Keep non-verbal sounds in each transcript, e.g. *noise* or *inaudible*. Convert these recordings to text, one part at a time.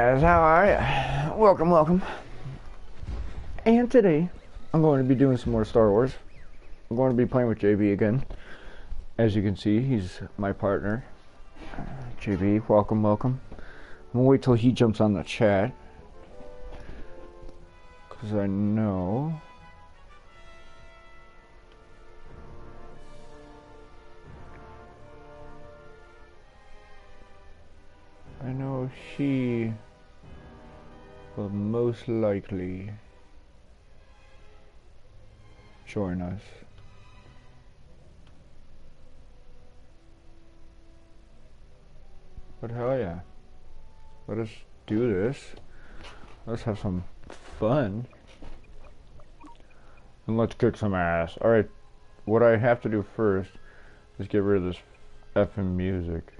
Guys, how are you? Welcome, welcome. And today, I'm going to be doing some more Star Wars. I'm going to be playing with JB again. As you can see, he's my partner. Uh, JB, welcome, welcome. I'm gonna wait till he jumps on the chat. Because I know... I know she will most likely join us. But hell yeah. Let us do this. Let's have some fun. And let's kick some ass. Alright, what I have to do first is get rid of this effing music.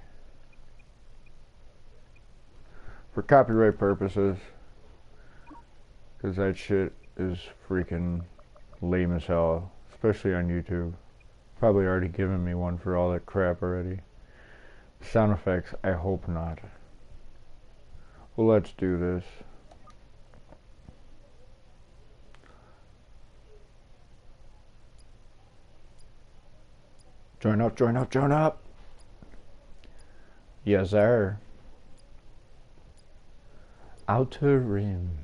For copyright purposes. Because that shit is freaking lame as hell. Especially on YouTube. Probably already given me one for all that crap already. Sound effects, I hope not. Well, let's do this. Join up, join up, join up. Yes, sir. Outer Rim.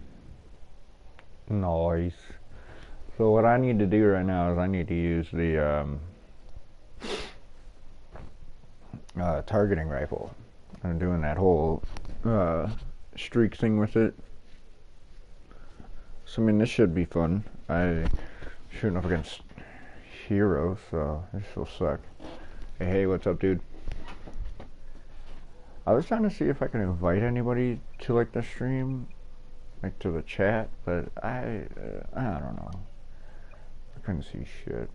Nice. So what I need to do right now is I need to use the um, uh, targeting rifle. I'm doing that whole uh, streak thing with it. So I mean, this should be fun. I shooting up against heroes, so this will suck. Hey, hey, what's up, dude? I was trying to see if I can invite anybody to like the stream, like to the chat, but I, uh, I don't know. I couldn't see shit.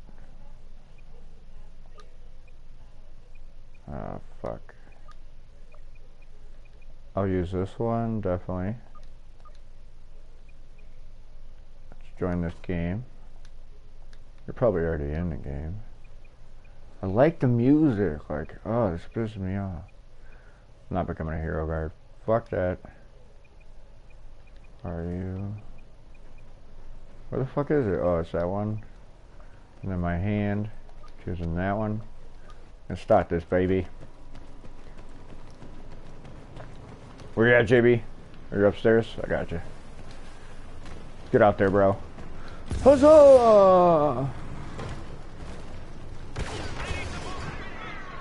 Ah, fuck. I'll use this one, definitely. Let's join this game. You're probably already in the game. I like the music, like, oh, this pisses me off. I'm not becoming a hero guard. Fuck that. Are you? Where the fuck is it? Oh, it's that one. And then my hand. Choosing that one. Let's start this, baby. Where you at, JB? Are you upstairs? I got you. Get out there, bro. Huzzah!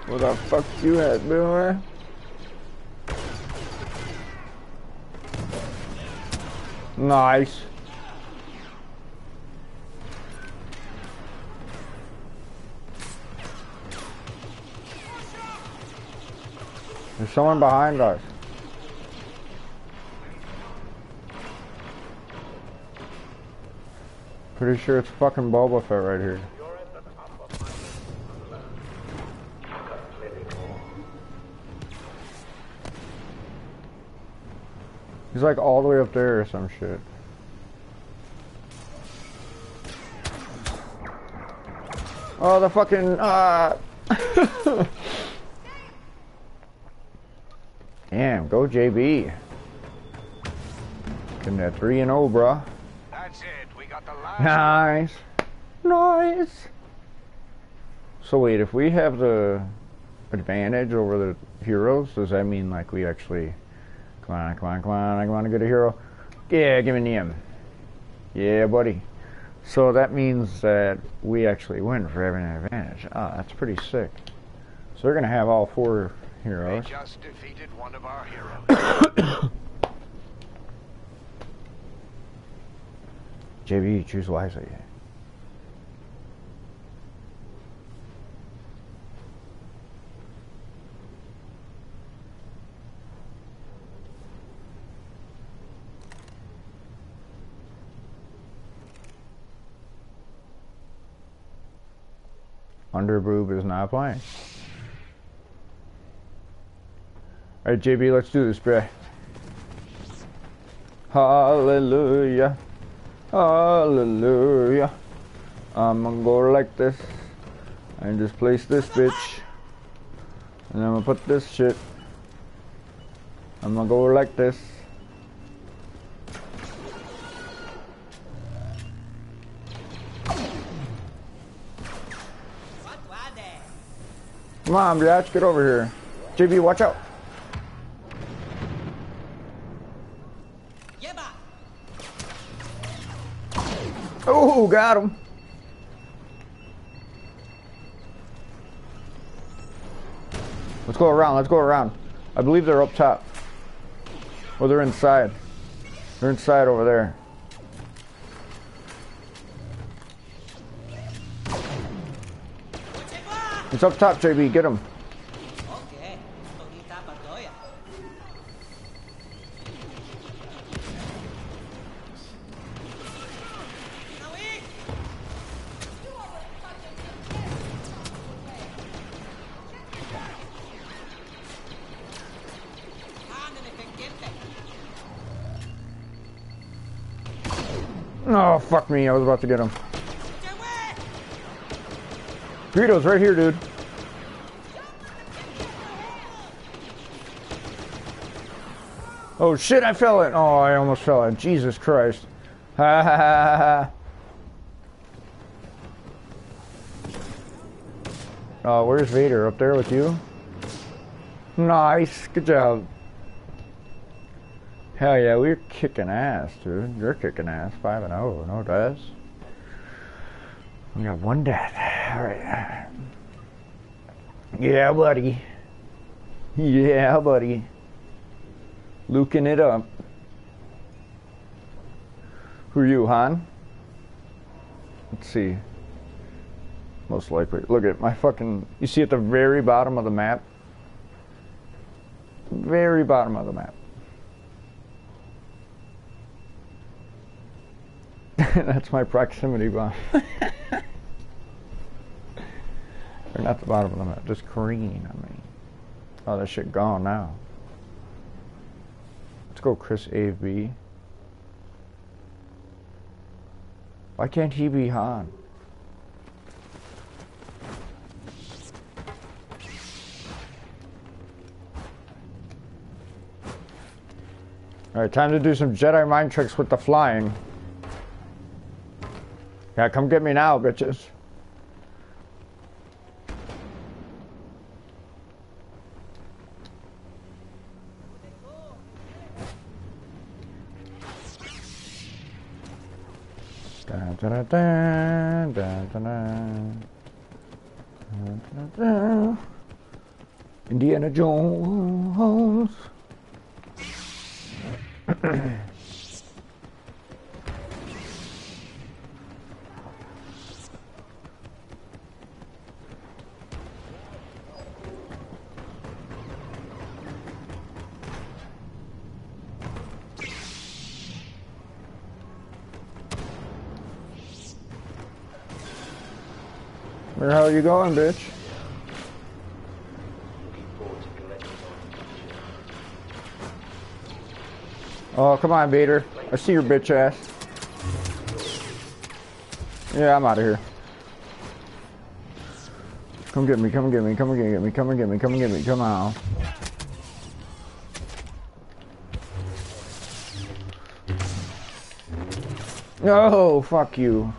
Where the fuck you at, boy? Nice. There's someone behind us. Pretty sure it's fucking Boba Fett right here. He's like all the way up there or some shit. Oh, the fucking, uh... *laughs* Damn, go JB. Getting that 3 and 0, bro. That's it. We got the last. Nice. Nice. So wait, if we have the advantage over the heroes, does that mean like we actually Come on, come on, come on, I want to get a hero. Yeah, give me Nien. Yeah, buddy. So that means that we actually win for having an advantage. Ah, oh, that's pretty sick. So they're going to have all four heroes. They just defeated one of our heroes. *coughs* JB, choose wisely. Underboob is not playing. Alright, JB, let's do this, bruh. Hallelujah. Hallelujah. I'm gonna go like this. And just place this bitch. And I'm gonna put this shit. I'm gonna go like this. Come on, biatch, get over here. JB, watch out. Oh, got him. Let's go around. Let's go around. I believe they're up top. Or they're inside. They're inside over there. It's up top, JB. Get him. Oh, fuck me. I was about to get him. Greedo's right here, dude. Oh shit, I fell in. Oh, I almost fell in. Jesus Christ. Ha ha ha ha. Oh, where's Vader? Up there with you? Nice. Good job. Hell yeah, we're kicking ass, dude. You're kicking ass. 5 and 0. No deaths. We got one death. Alright. Yeah, buddy. Yeah, buddy. Luking it up. Who are you, Han? Let's see. Most likely. Look at my fucking. You see at the very bottom of the map? Very bottom of the map. *laughs* That's my proximity bomb. *laughs* not the bottom of the map, just green, I mean. Oh, that shit gone now. Let's go Chris A.V. Why can't he be Han? Alright, time to do some Jedi mind tricks with the flying. Yeah, come get me now, bitches. Indiana Jones. You going, bitch? Oh, come on, Vader. I see your bitch ass. Yeah, I'm out of here. Come get me, come get me, come and get me, come and get me, come and get me, come on. No, fuck you.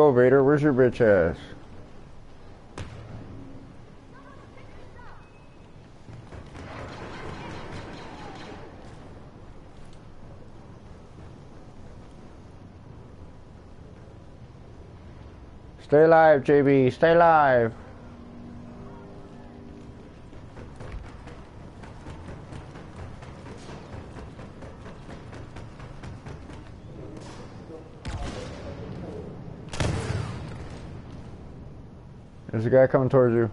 Go, Vader. Where's your bitch ass? Stay alive, JB. Stay alive. There's a guy coming towards you.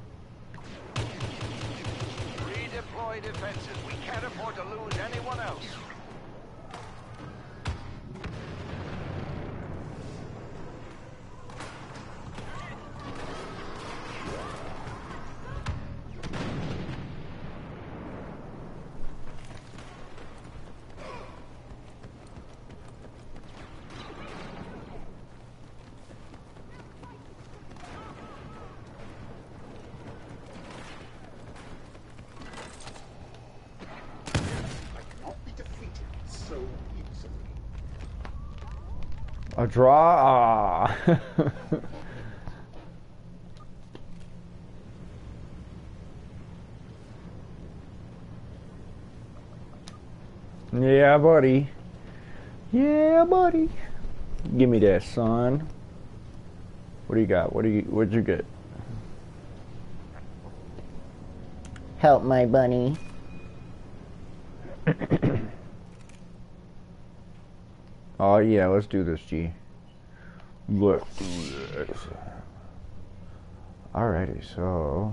A draw. Ah. *laughs* yeah, buddy. Yeah, buddy. Give me that, son. What do you got? What do you? What'd you get? Help my bunny. Oh yeah, let's do this, G. Let's do this. Alrighty, so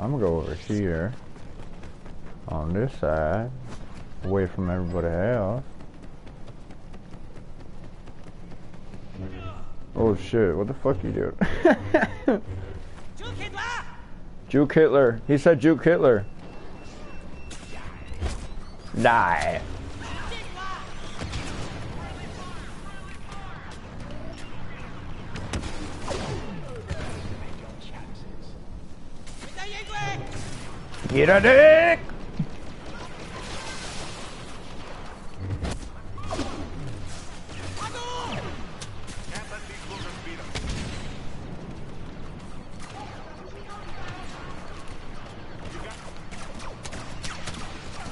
I'm gonna go over here on this side, away from everybody else. Oh shit, what the fuck you doing? Juke *laughs* Hitler! Juke Hitler. He said Juke Hitler. Die. Wydaje Get a dick!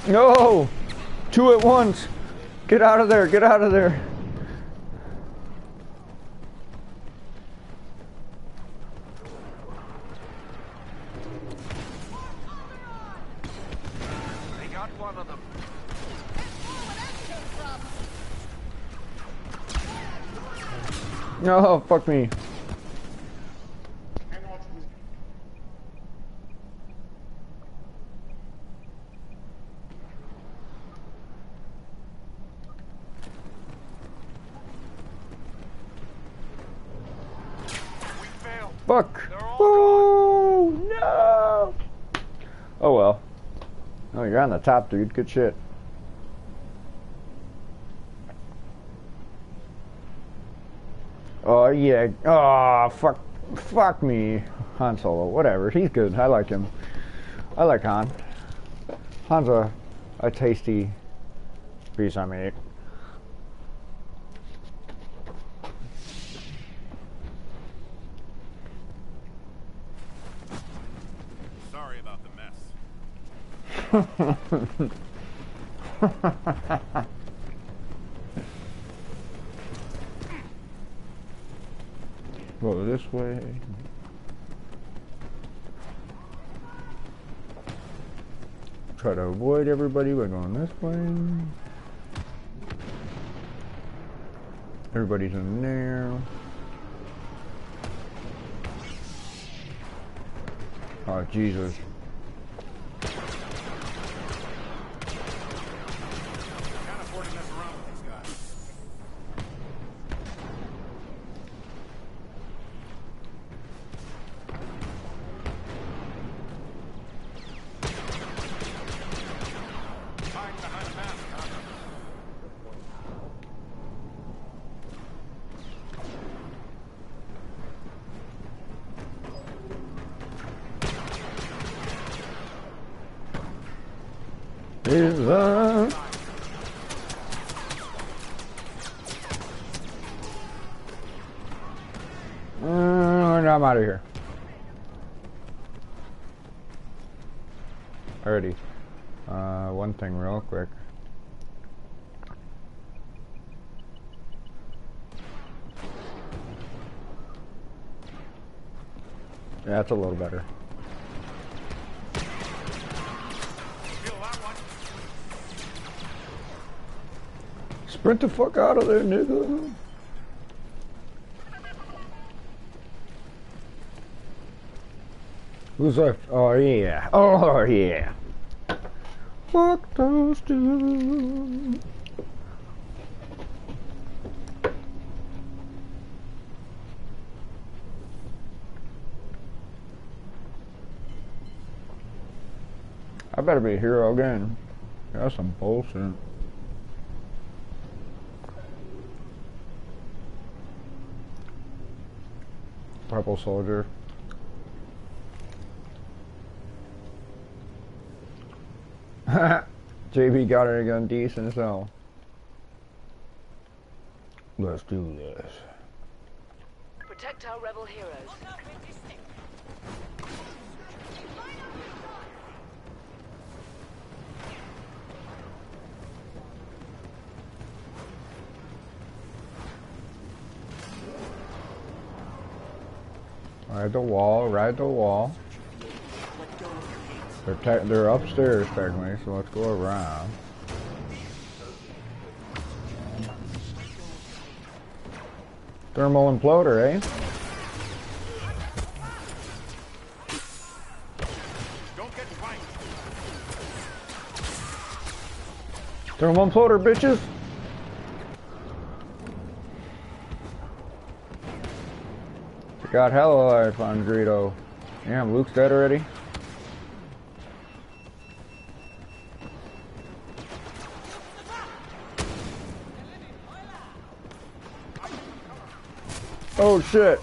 No! Two at once! Get out of there, get out of there. No, *laughs* oh, fuck me. Fuck. Oh, no! Oh well. Oh, you're on the top, dude. Good shit. Oh, yeah. Oh, fuck. Fuck me. Han Solo. Whatever. He's good. I like him. I like Han. Han's a, a tasty piece of meat. Sorry about the mess. *laughs* Go this way. Try to avoid everybody by going this way. Everybody's in there. Oh, Jesus. That's a little better. Sprint the fuck out of there, nigga. Who's left? Oh yeah. Oh yeah. Fuck those two. I better be a hero again. That's some bullshit. Purple soldier. *laughs* JB got it again decent as hell. Let's do this. Protect our rebel heroes. Look out with this thing. Ride the wall, ride the wall. They're they're upstairs technically, so let's go around. Thermal imploder, eh? Thermal imploder, bitches! Got hella life on Greedo. Damn, Luke's dead already? Oh shit!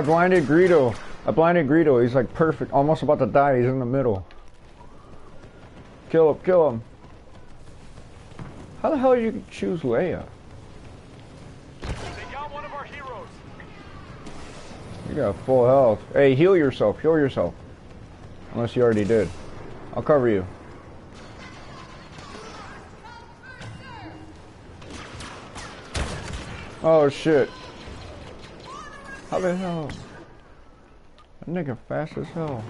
I blinded Greedo. I blinded Greedo. He's like perfect. Almost about to die. He's in the middle. Kill him, kill him. How the hell you choose Leia? They got one of our heroes. You got full health. Hey, heal yourself. Heal yourself. Unless you already did. I'll cover you. Oh shit. The hell? That nigga fast as hell.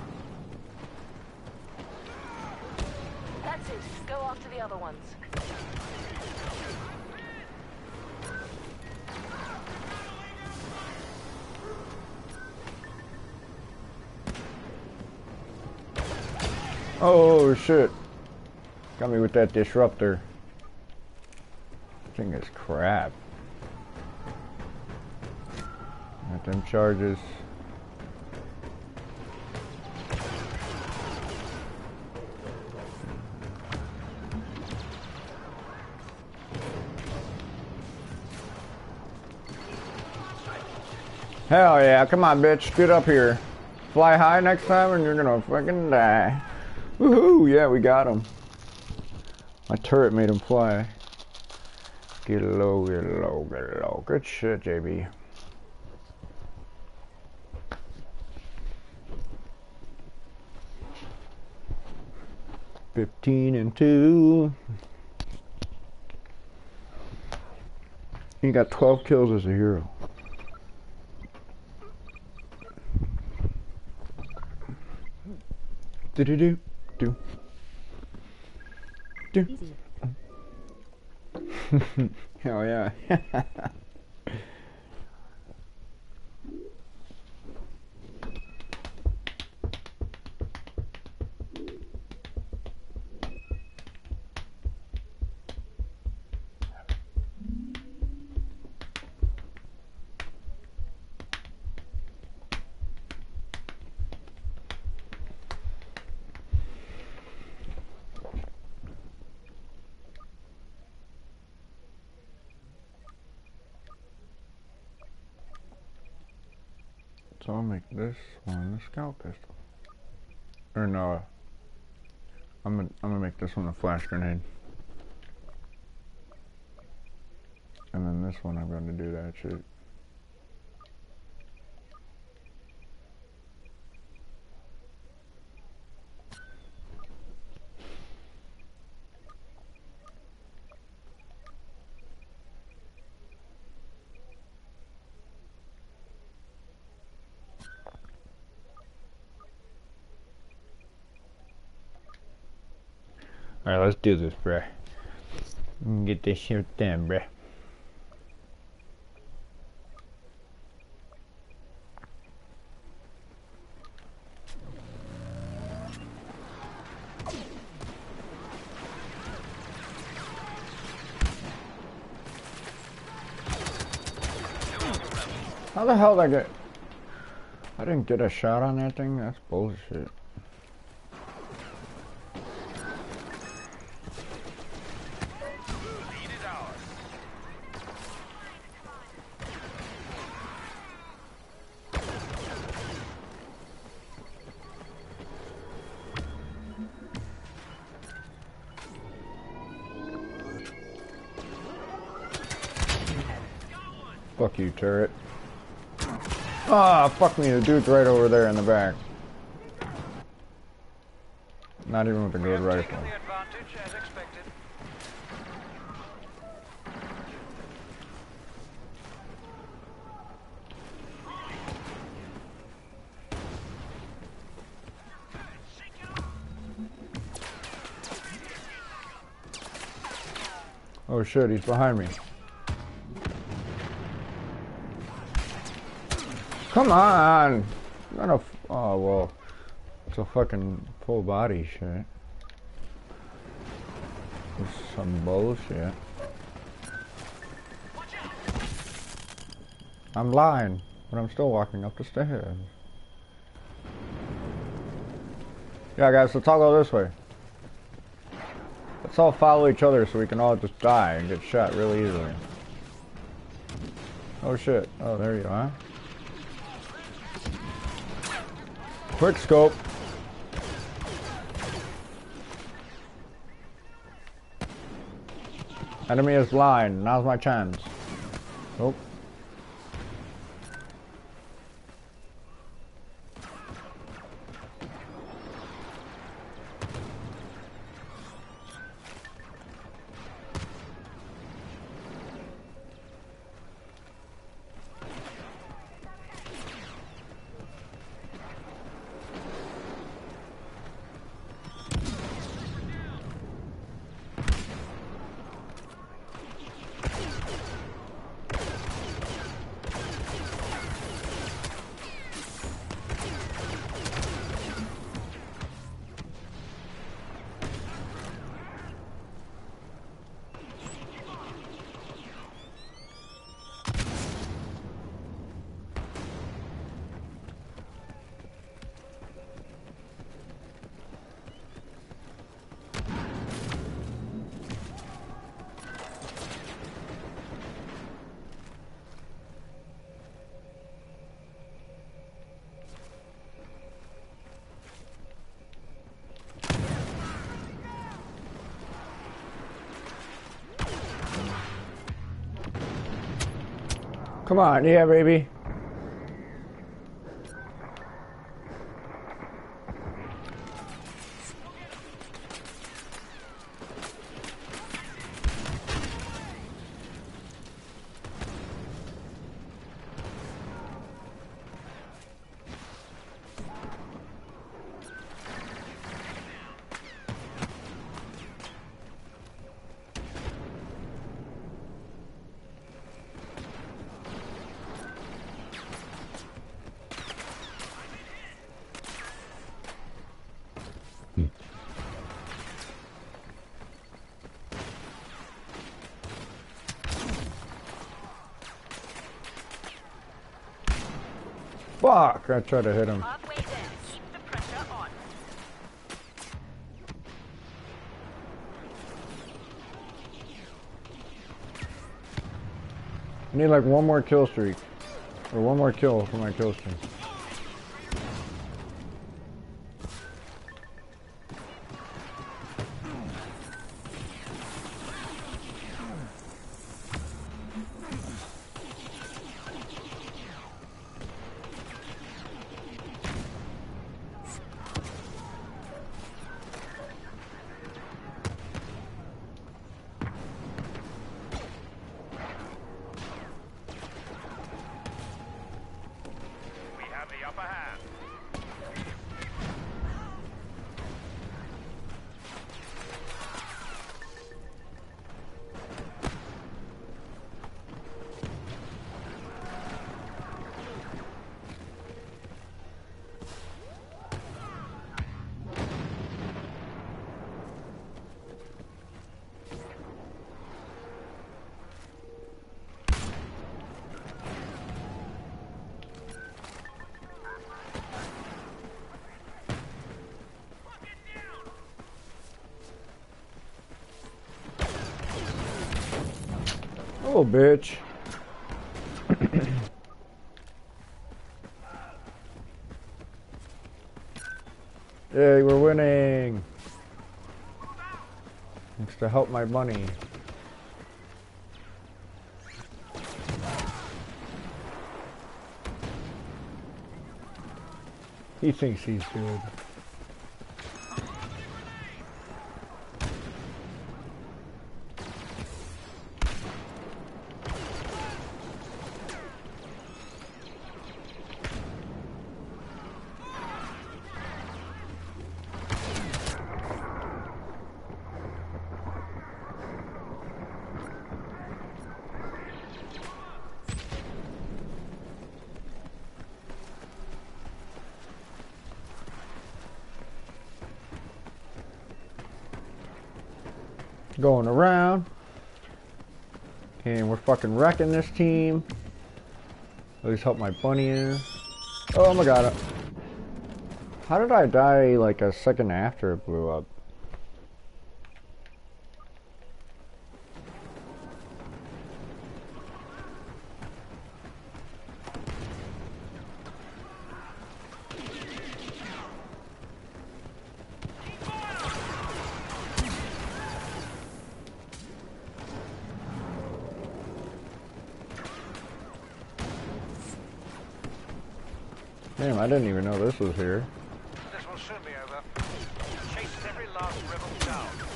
That's it. Go after the other ones. Oh shit. Got me with that disruptor. Thing is crap. Got them charges. Hell yeah, come on bitch, get up here. Fly high next time and you're gonna fucking die. Woohoo, yeah, we got him. My turret made him fly. Get low, get low, get low. Good shit, JB. Fifteen and two. You got twelve kills as a hero. Do do do do. Do. Hell yeah. *laughs* So I'll make this one a scout pistol. Or no. I'm gonna I'm gonna make this one a flash grenade. And then this one I'm gonna do that shit. Alright, let's do this, bruh. Get this shit done, bruh. How the hell did I get... I didn't get a shot on that thing? That's bullshit. Fuck you, turret. Ah, fuck me, the dude's right over there in the back. Not even with a good rifle. the advantage as expected. Oh shit, he's behind me. Come on! Not a. Oh well, it's a fucking full body shit. It's some bullshit. I'm lying, but I'm still walking up the stairs. Yeah, guys, let's all go this way. Let's all follow each other so we can all just die and get shot really easily. Oh shit. Oh, there you are. Quick scope. Enemy is blind. Now's my chance. Oh. Come on, yeah, baby. Fuck! I tried to hit him. Halfway there. Keep the pressure on. I need like one more kill streak. Or one more kill for my kill streak. Have Oh, bitch. *coughs* Yay, we're winning! Thanks to help my money. He thinks he's good. Going around. And we're fucking wrecking this team. At least help my bunny is. Oh my god. How did I die like a second after it blew up? Damn, I didn't even know this was here. This will soon be over. Chase every last rebel down.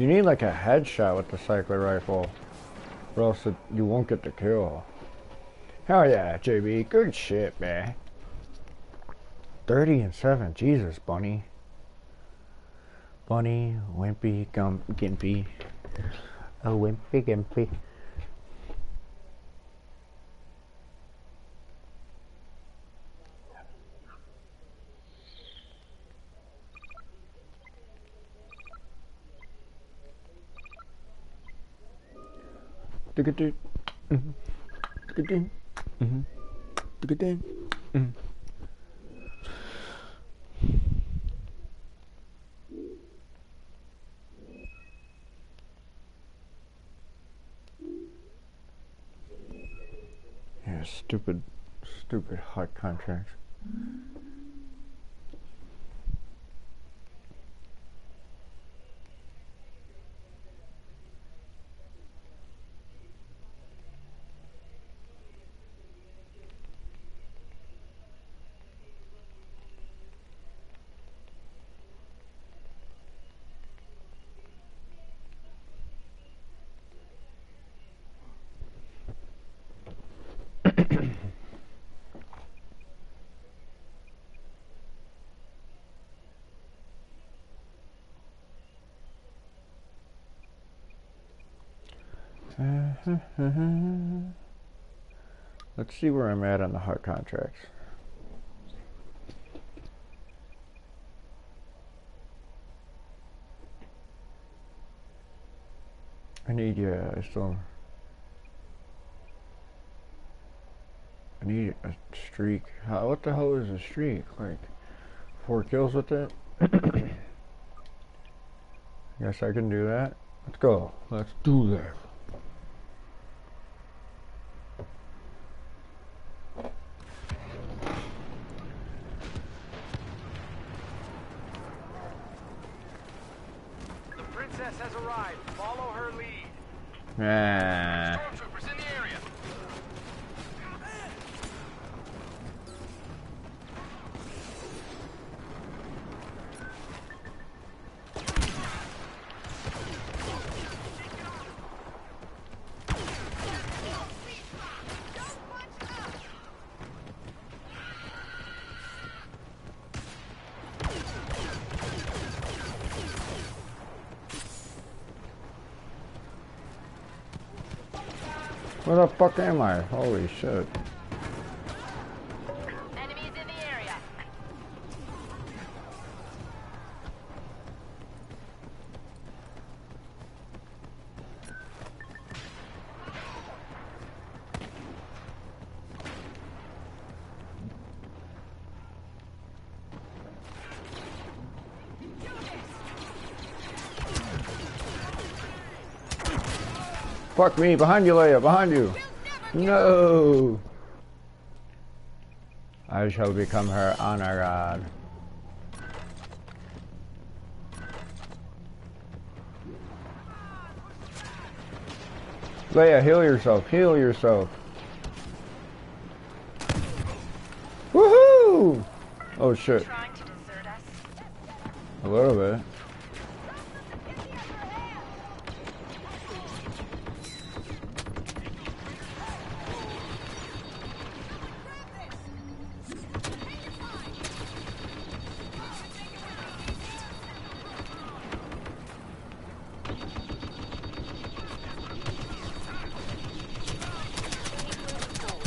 You need like a headshot with the cycler rifle, or else it, you won't get the kill. Hell yeah, JB, good shit, man. 30 and 7, Jesus, Bunny. Bunny, Wimpy, Gum, Gimpy. Oh, Wimpy, Gimpy. Mhm. Mhm. Tick-a-tick. Mhm. Yeah, stupid, stupid hot contracts. *laughs* Let's see where I'm at on the hard contracts. I need, yeah, I still. I need a streak. How, what the hell is a streak? Like, four kills with it? *coughs* Guess I can do that. Let's go. Let's do that. semi. Holy shit. Fuck me, behind you, Leia, behind you. No. I shall become her honor god. Leia, heal yourself. Heal yourself. Woohoo! Oh shit. Trying to desert us? A little bit.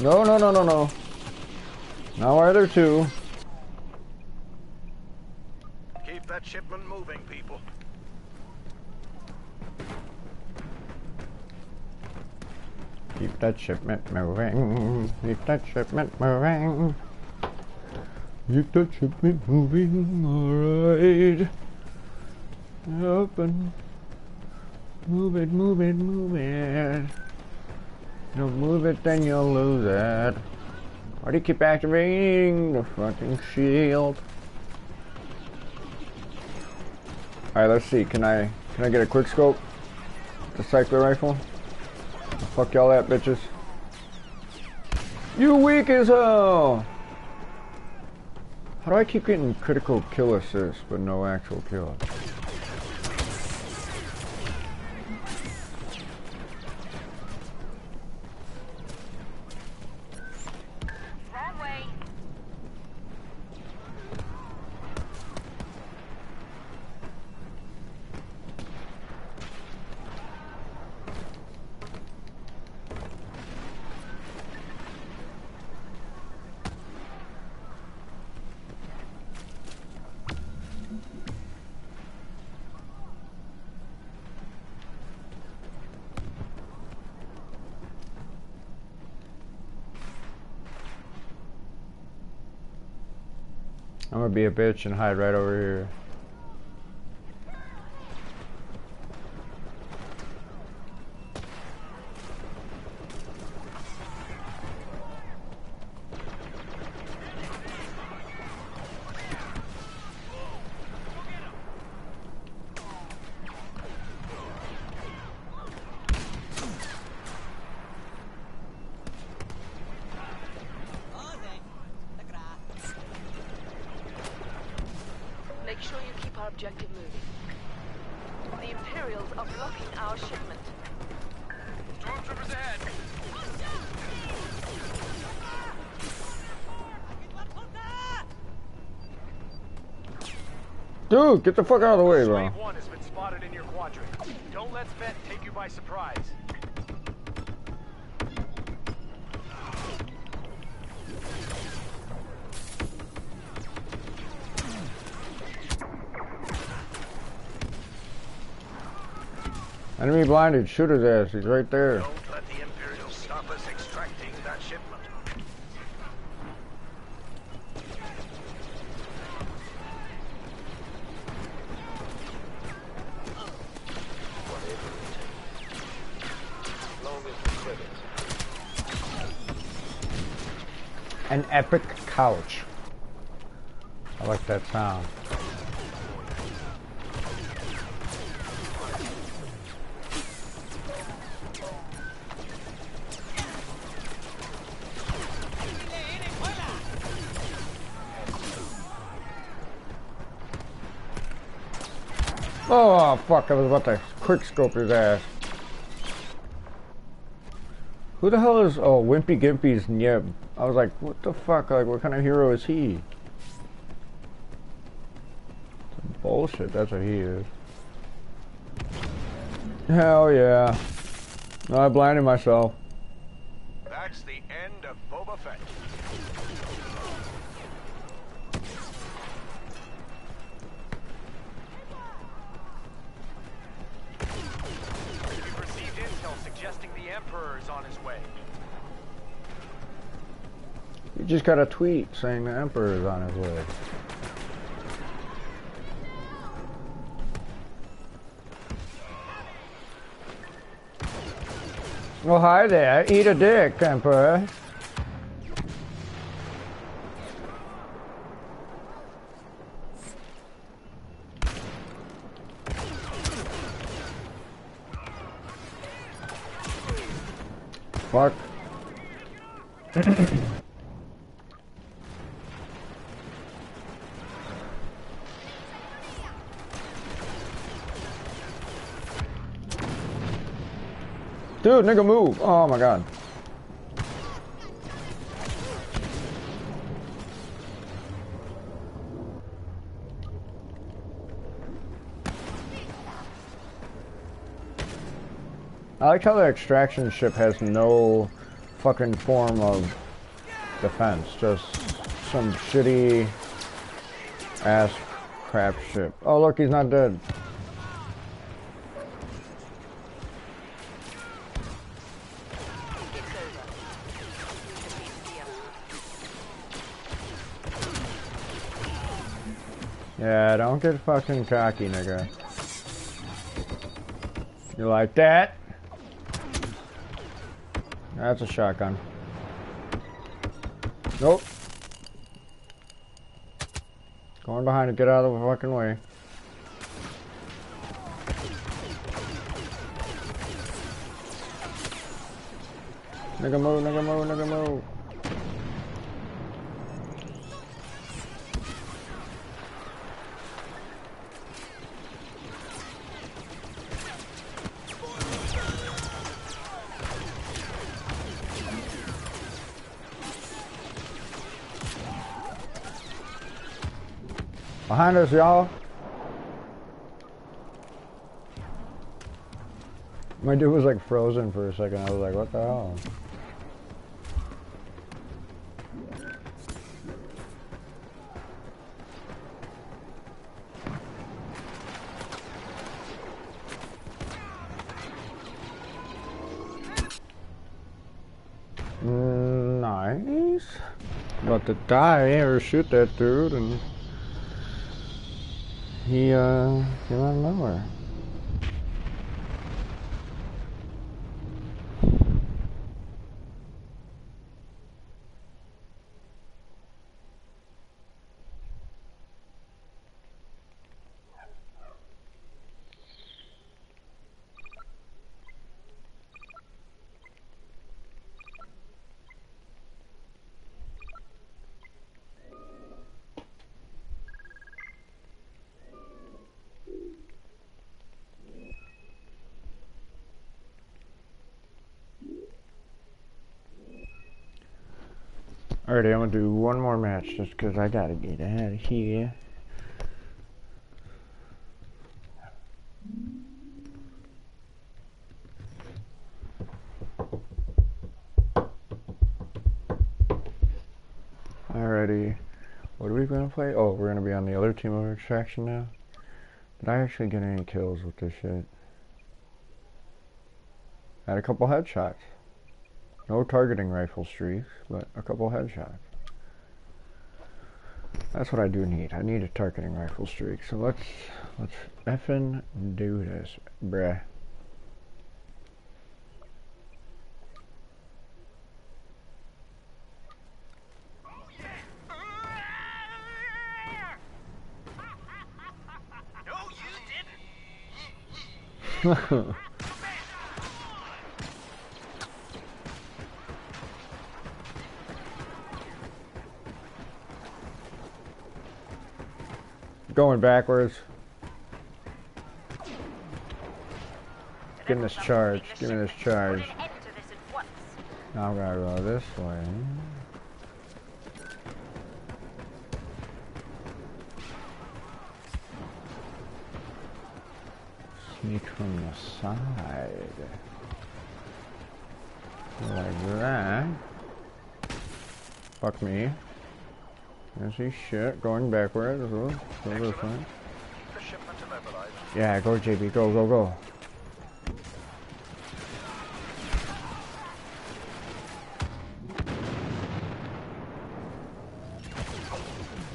No, no, no, no, no. Now are there two? Keep that shipment moving, people. Keep that shipment moving. Keep that shipment moving. Keep that shipment moving. Alright. Open. Move it, move it, move it. Don't move it, then you'll lose it. Why do you keep activating the fucking shield? Alright, let's see. Can I can I get a quick scope? The cycler rifle? Fuck y'all that bitches. You weak as hell! How do I keep getting critical kill assists but no actual kill? Wrong way. I'm gonna be a bitch and hide right over here. Objective moving. The Imperials are blocking our shipment. Stormtroopers ahead. Dude, get the fuck out of the way, bro. Enemy blinded, shoot his ass, he's right there. Don't let the Imperials stop us extracting that shipment. An epic couch. I like that sound. Lene, vuela! Oh fuck, I was about to quick scope his ass. Who the hell is oh Wimpy Gimpy's Nyeb? I was like, what the fuck? Like what kind of hero is he? Bullshit, that's what he is. Hell yeah. No, I blinded myself. You just got a tweet saying the Emperor is on his way. Well, hi there. Eat a dick, Emperor. Fuck. Dude, nigga, move. Oh my god. I like how the extraction ship has no fucking form of defense, just some shitty ass crap ship. Oh look, he's not dead. Get fucking cocky, nigga. You like that? That's a shotgun. Nope. Going behind it, get out of the fucking way. Nigga move, nigga move, nigga move. Behind us, y'all. My dude was like frozen for a second. I was like, what the hell? Nice. About to die or shoot that dude and he uh came out of nowhere. I'm gonna do one more match just because I gotta get out of here. Alrighty, what are we gonna play? Oh, we're gonna be on the other team of extraction now. Did I actually get any kills with this shit? Had a couple headshots. No targeting rifle streaks, but a couple headshots. That's what I do need. I need a targeting rifle streak. So let's let's effing do this, bruh. Oh *laughs* yeah! No, *laughs* Going backwards. Give me this charge. Give me this charge. Put an end to this at once. Now I'm gonna go this way. Sneak from the side. Like that. Fuck me. I see shit going backwards. Go go this way. The shipment. Yeah, go JB, go, go, go.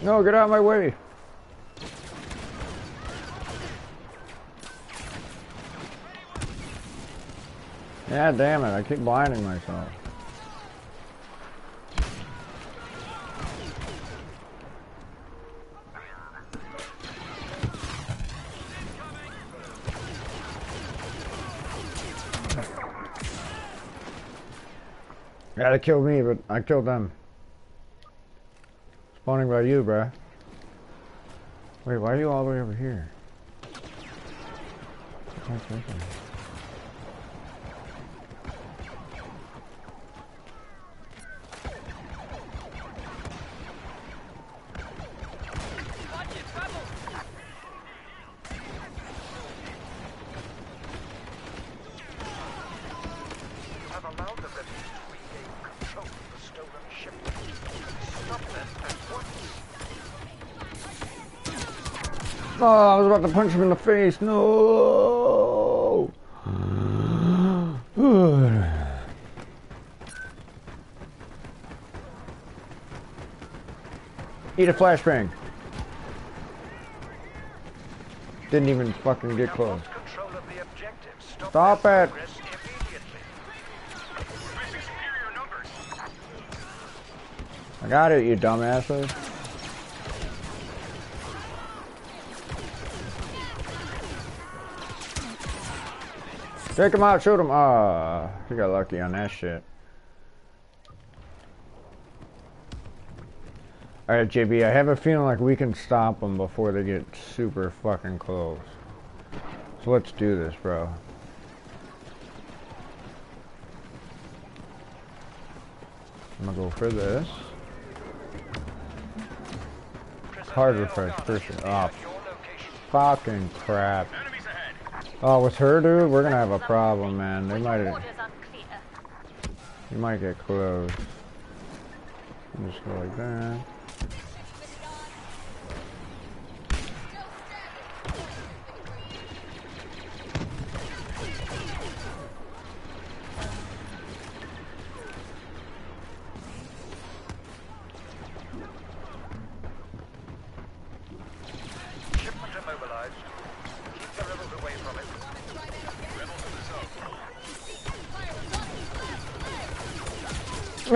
No, get out of my way. Yeah, damn it, I keep blinding myself. They killed me, but I killed them. Spawning by you, bruh. Wait, why are you all the way over here? Was about to punch him in the face. No. *sighs* Eat a flashbang. Didn't even fucking get close. lost control of the objective. Stop, Stop it. I got it, you dumbasses. Take him out, shoot him. Ah, you got lucky on that shit. Alright, JB, I have a feeling like we can stop them before they get super fucking close. So let's do this, bro. I'm gonna go for this. Card refresh, person. Oh, Your location. fucking crap. Oh, with her, dude, we're gonna have a problem, man. They might. You might get close. Just go like that.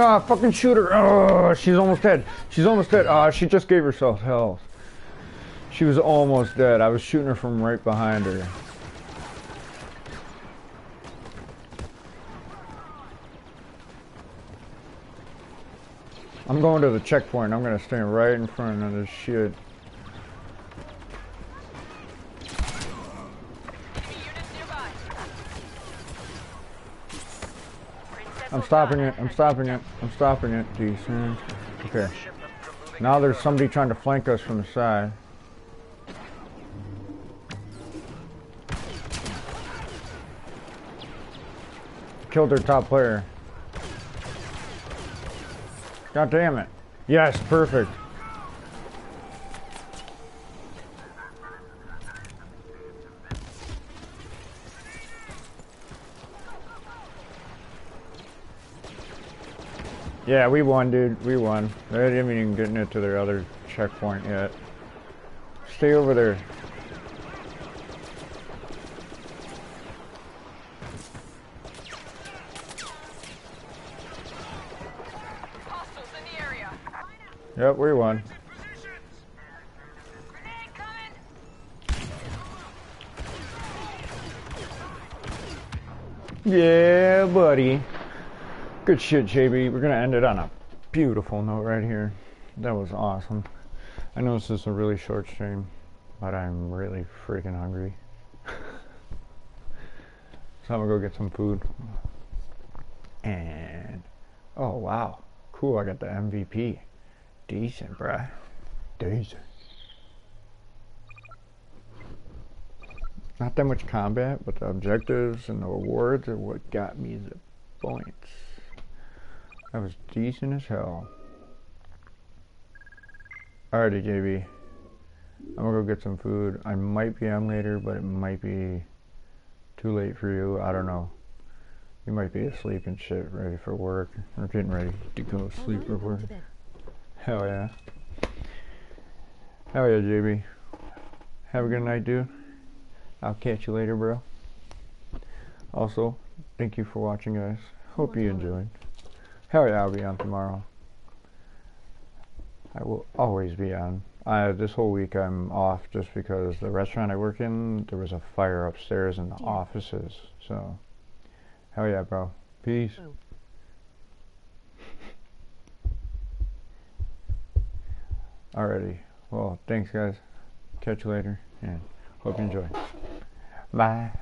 Ah, fucking shoot her. Oh, she's almost dead. She's almost dead. Ah, she just gave herself health. She was almost dead. I was shooting her from right behind her. I'm going to the checkpoint. I'm gonna stand right in front of this shit. I'm stopping it. I'm stopping it. I'm stopping it. Decent. Okay. Now there's somebody trying to flank us from the side. Killed their top player. God damn it. Yes, perfect. Yeah, we won, dude. We won. They didn't even get it to their other checkpoint yet. Stay over there. Hostiles in the area. Yep, we won. Yeah, buddy. Good shit, JB. We're gonna end it on a beautiful note right here. That was awesome. I know this is a really short stream, but I'm really freaking hungry. *laughs* so I'm gonna go get some food. And oh wow, cool! I got the MVP. Decent, bruh. Decent. Not that much combat, but the objectives and the awards are what got me the points. That was decent as hell. Alrighty, JB. I'm gonna go get some food. I might be on later, but it might be too late for you. I don't know. You might be asleep and shit, ready for work, or getting ready to go sleep or work. Hell yeah. Hell yeah, JB. Have a good night, dude. I'll catch you later, bro. Also, Thank you for watching, guys. Hope you enjoyed. Hell yeah, I'll be on tomorrow. I will always be on. Uh, this whole week I'm off just because the restaurant I work in, there was a fire upstairs in the Yeah. offices. So, hell yeah, bro. Peace. Boom. *laughs* Alrighty. Well, thanks, guys. Catch you later, and hope you enjoy. Bye.